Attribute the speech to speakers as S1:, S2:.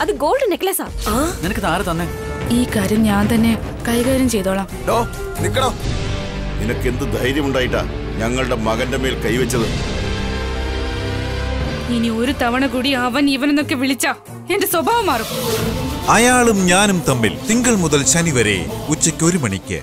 S1: അത് ഗോൾഡ് നെക്ലസാ.
S2: നിനക്ക് താര തന്നെ?
S3: ഈ കാര്യം ഞാൻ തന്നെ കൈകാര്യം ചെയ്തോളാം.
S4: നിനക്ക് എന്ത് ധൈര്യമുണ്ടായിട്ടാ ഞങ്ങളുടെ മകന്റെ മേൽ കൈവച്ചത്?
S3: ഇനി ഒരു തവണ കൂടി അവൻ ഇവനെന്നൊക്കെ വിളിച്ച എന്റെ സ്വഭാവം മാറും.
S5: അയാളും ഞാനും തമ്മിൽ തിങ്കൾ മുതൽ ശനി വരെ ഉച്ചയ്ക്ക് ഒരു മണിക്ക്.